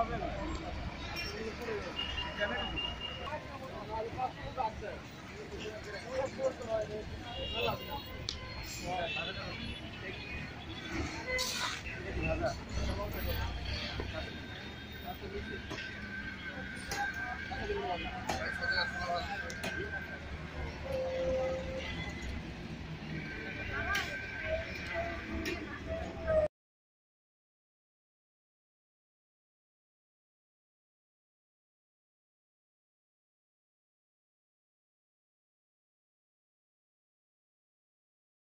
পাবেন?